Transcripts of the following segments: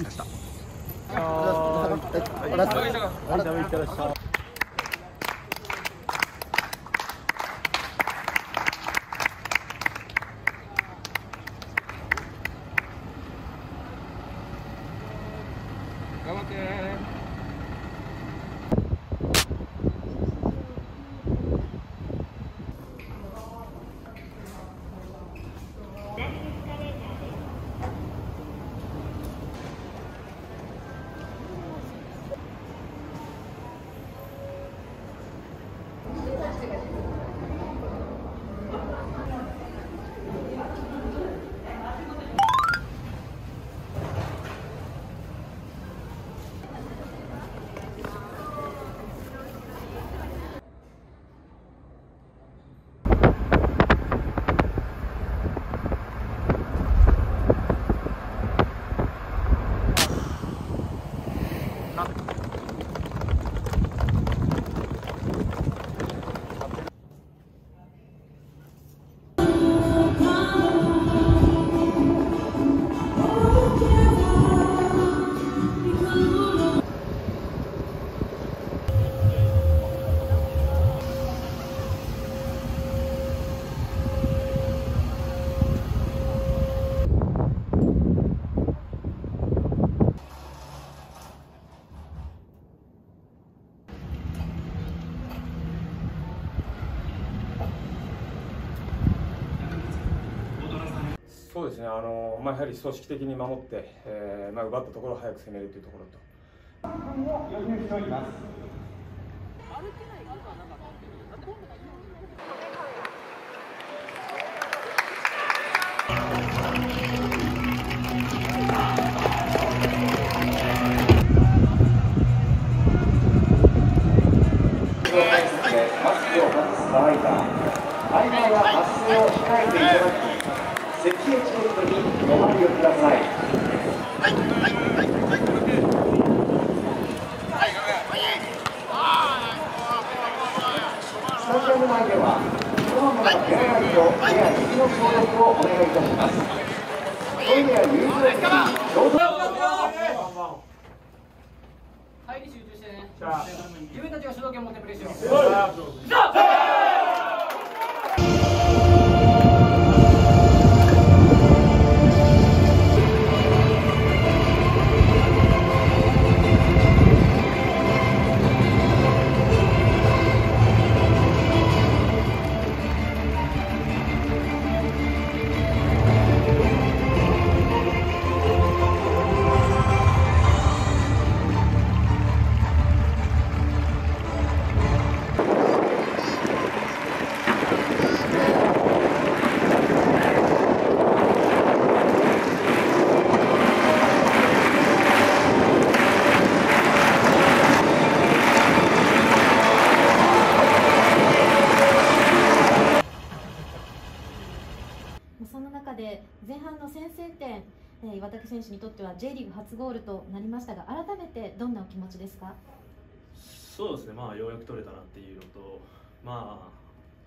ました。頑張って。そうですね、あのまあ、やはり組織的に守って、えーまあ、奪ったところを早く攻めるというところと。マスクを外す場合は、アイマーは発声を控えてい。ただき、咳エチケットにご配慮ください。は、い。集中してね。自分たちが主導権を持ってプレーしよう。そんな中で前半の先制点、えー岩竹選手にとっては J リーグ初ゴールとなりましたが改めてどんなお気持ちですか？そうですね、まあ、ようやく取れたなっていうのと、ま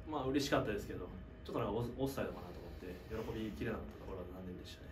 あ、まあ嬉しかったですけど、ちょっとなんかオフオフサイドかなと思って、喜びきれなかったところは残念でしたね。